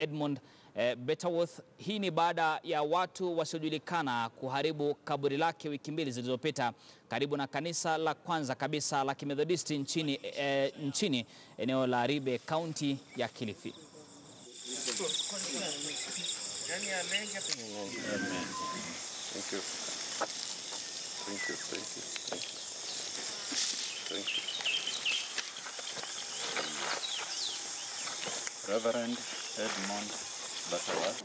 Edmund eh, Betterworth. Hii ni baada ya watu wasiojulikana kuharibu kaburi lake wiki mbili zilizopita karibu na kanisa la kwanza kabisa la Kimethodisti nchini, eh, nchini eneo la Ribe, kaunti ya Kilifi. Thank you. Thank you. Thank you. Thank you. Thank you. Reverend Edmund Butterworth.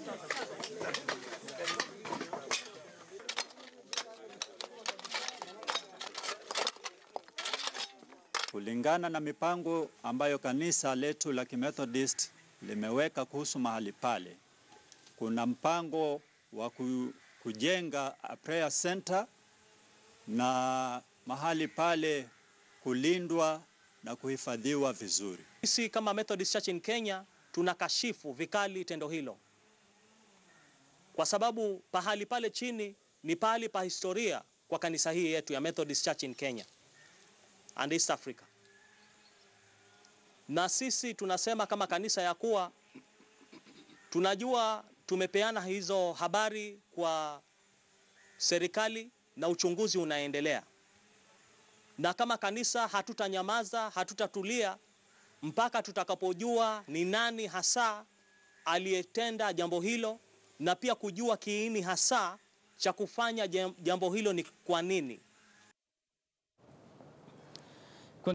Kulingana na mipango ambayo kanisa letu la Kimethodist limeweka kuhusu mahali pale, kuna mpango wa kujenga a prayer center na mahali pale kulindwa na kuhifadhiwa vizuri. Sisi kama Methodist Church in Kenya tunakashifu vikali tendo hilo, kwa sababu pahali pale chini ni pahali pa historia kwa kanisa hii yetu ya Methodist Church in Kenya and East Africa, na sisi tunasema kama kanisa ya kuwa tunajua tumepeana hizo habari kwa serikali na uchunguzi unaendelea, na kama kanisa hatutanyamaza, hatutatulia mpaka tutakapojua ni nani hasa aliyetenda jambo hilo na pia kujua kiini hasa cha kufanya jambo hilo ni kwa nini.